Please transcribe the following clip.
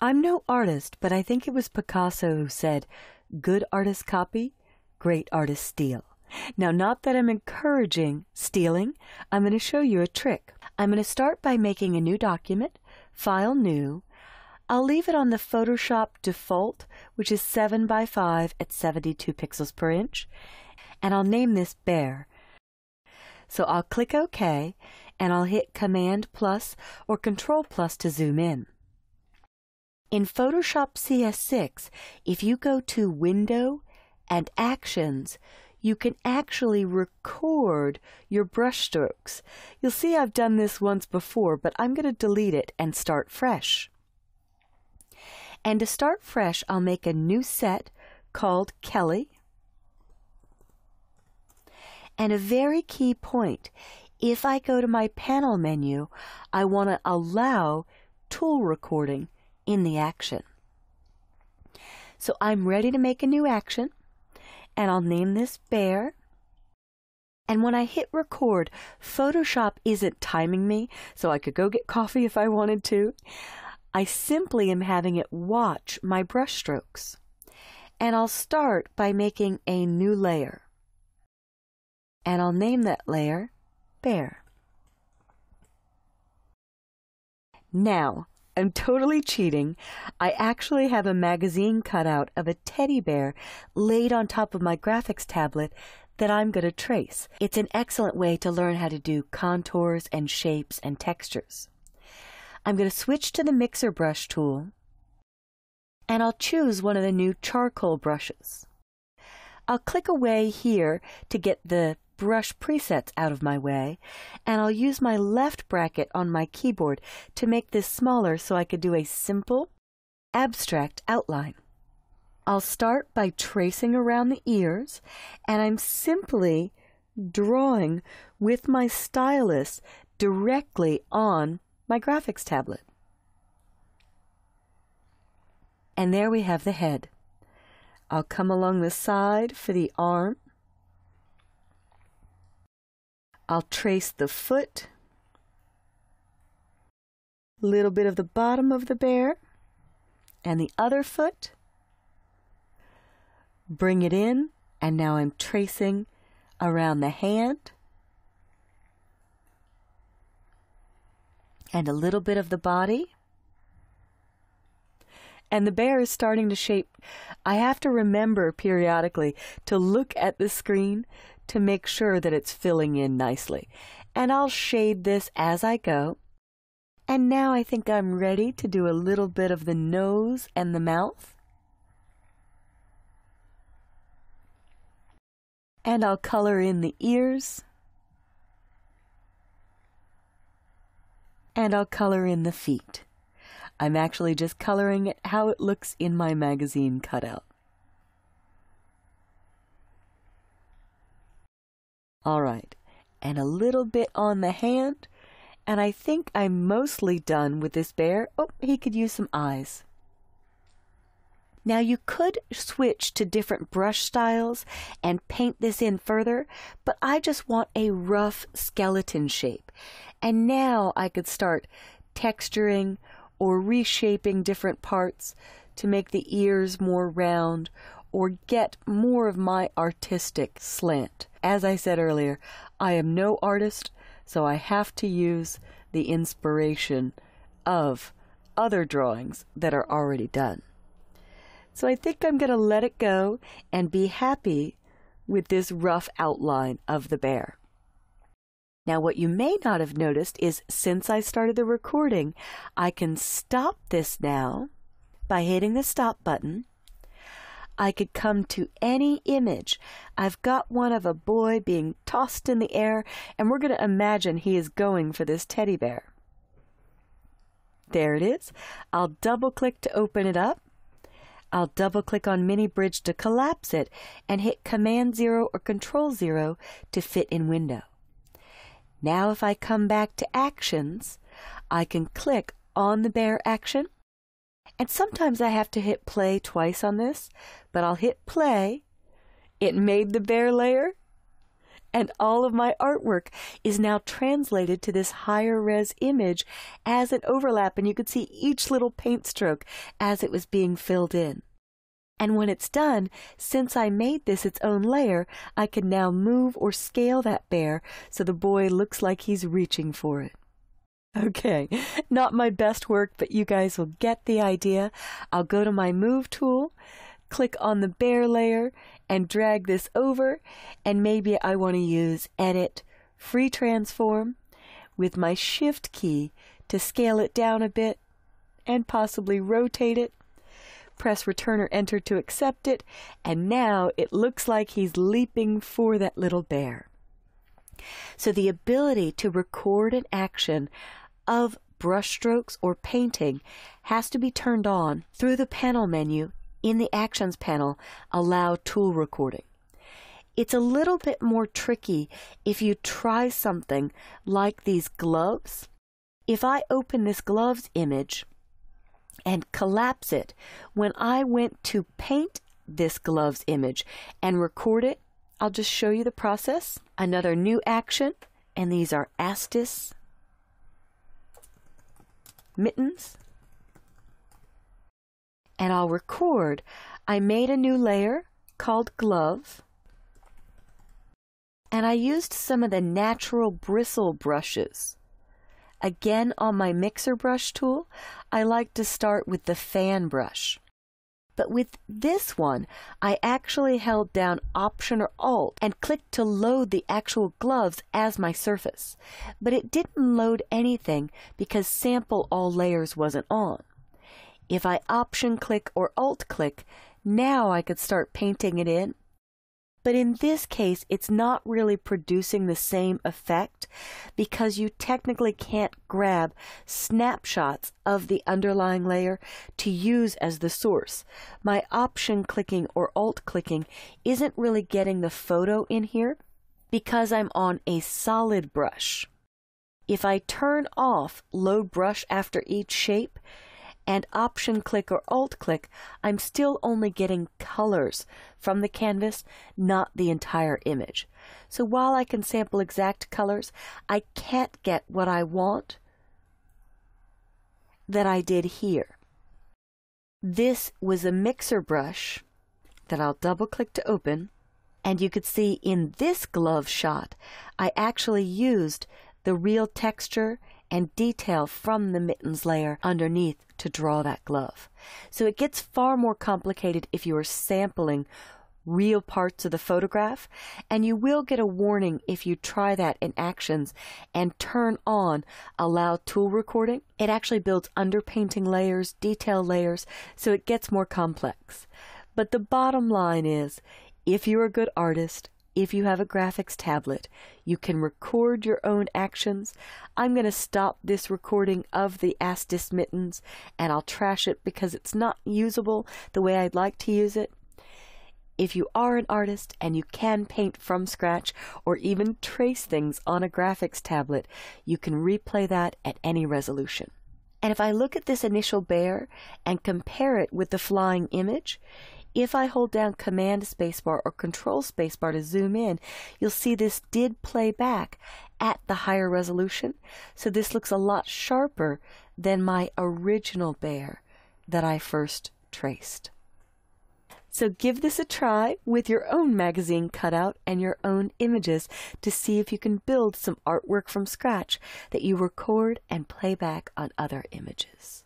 I'm no artist, but I think it was Picasso who said, good artist copy, great artist steal. Now, not that I'm encouraging stealing, I'm going to show you a trick. I'm going to start by making a new document, File New. I'll leave it on the Photoshop default, which is 7 by 5 at 72 pixels per inch, and I'll name this Bear. So I'll click OK, and I'll hit Command plus or Control plus to zoom in. In Photoshop CS6, if you go to Window and Actions, you can actually record your brushstrokes. You'll see I've done this once before, but I'm going to delete it and start fresh. And to start fresh, I'll make a new set called Kelly. And a very key point, if I go to my panel menu, I want to allow tool recording in the action. So I'm ready to make a new action and I'll name this bear. And when I hit record, Photoshop isn't timing me, so I could go get coffee if I wanted to. I simply am having it watch my brushstrokes. And I'll start by making a new layer. And I'll name that layer Bear. Now, I'm totally cheating. I actually have a magazine cutout of a teddy bear laid on top of my graphics tablet that I'm going to trace. It's an excellent way to learn how to do contours and shapes and textures. I'm going to switch to the mixer brush tool and I'll choose one of the new charcoal brushes. I'll click away here to get the brush presets out of my way, and I'll use my left bracket on my keyboard to make this smaller so I could do a simple, abstract outline. I'll start by tracing around the ears, and I'm simply drawing with my stylus directly on my graphics tablet. And there we have the head. I'll come along the side for the arm I'll trace the foot, little bit of the bottom of the bear, and the other foot. Bring it in, and now I'm tracing around the hand and a little bit of the body. And the bear is starting to shape. I have to remember periodically to look at the screen to make sure that it's filling in nicely. And I'll shade this as I go. And now I think I'm ready to do a little bit of the nose and the mouth. And I'll color in the ears. And I'll color in the feet. I'm actually just coloring it how it looks in my magazine cutout. All right, and a little bit on the hand. And I think I'm mostly done with this bear. Oh, he could use some eyes. Now you could switch to different brush styles and paint this in further, but I just want a rough skeleton shape. And now I could start texturing or reshaping different parts to make the ears more round or get more of my artistic slant. As I said earlier, I am no artist, so I have to use the inspiration of other drawings that are already done. So I think I'm going to let it go and be happy with this rough outline of the bear. Now, what you may not have noticed is since I started the recording, I can stop this now by hitting the stop button I could come to any image. I've got one of a boy being tossed in the air, and we're going to imagine he is going for this teddy bear. There it is. I'll double click to open it up. I'll double click on Mini Bridge to collapse it and hit Command 0 or Control 0 to fit in window. Now if I come back to Actions, I can click on the bear action and sometimes I have to hit play twice on this, but I'll hit play. It made the bear layer. And all of my artwork is now translated to this higher res image as an overlap, and you could see each little paint stroke as it was being filled in. And when it's done, since I made this its own layer, I can now move or scale that bear so the boy looks like he's reaching for it. Okay, not my best work, but you guys will get the idea. I'll go to my Move tool, click on the bear layer, and drag this over, and maybe I want to use Edit, Free Transform, with my Shift key to scale it down a bit, and possibly rotate it press return or enter to accept it, and now it looks like he's leaping for that little bear. So the ability to record an action of brushstrokes or painting has to be turned on through the panel menu in the Actions panel, Allow Tool Recording. It's a little bit more tricky if you try something like these gloves. If I open this gloves image, and collapse it. When I went to paint this gloves image and record it, I'll just show you the process. Another new action, and these are Astis mittens. And I'll record. I made a new layer called glove. And I used some of the natural bristle brushes. Again, on my mixer brush tool, I like to start with the fan brush. But with this one, I actually held down Option or Alt and clicked to load the actual gloves as my surface. But it didn't load anything because Sample All Layers wasn't on. If I Option click or Alt click, now I could start painting it in but in this case, it's not really producing the same effect because you technically can't grab snapshots of the underlying layer to use as the source. My option clicking or alt clicking isn't really getting the photo in here because I'm on a solid brush. If I turn off load brush after each shape, and option click or alt click, I'm still only getting colors from the canvas, not the entire image. So while I can sample exact colors, I can't get what I want that I did here. This was a mixer brush that I'll double click to open. And you could see in this glove shot, I actually used the real texture and detail from the mittens layer underneath to draw that glove. So it gets far more complicated if you are sampling real parts of the photograph, and you will get a warning if you try that in Actions and turn on Allow Tool Recording. It actually builds underpainting layers, detail layers, so it gets more complex. But the bottom line is, if you're a good artist, if you have a graphics tablet, you can record your own actions. I'm going to stop this recording of the Astis Mittens and I'll trash it because it's not usable the way I'd like to use it. If you are an artist and you can paint from scratch or even trace things on a graphics tablet, you can replay that at any resolution. And if I look at this initial bear and compare it with the flying image, if I hold down Command Spacebar or Control Spacebar to zoom in, you'll see this did play back at the higher resolution. So this looks a lot sharper than my original bear that I first traced. So give this a try with your own magazine cutout and your own images to see if you can build some artwork from scratch that you record and play back on other images.